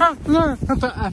No, no, no, no,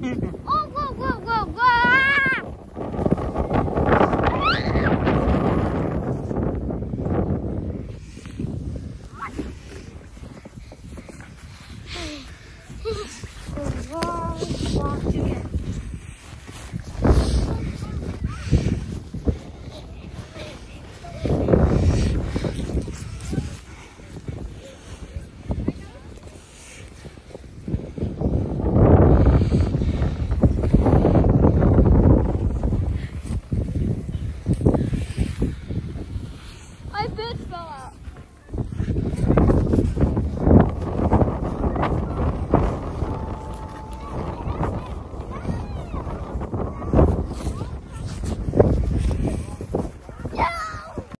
Mm-hmm. the wrong walk to get.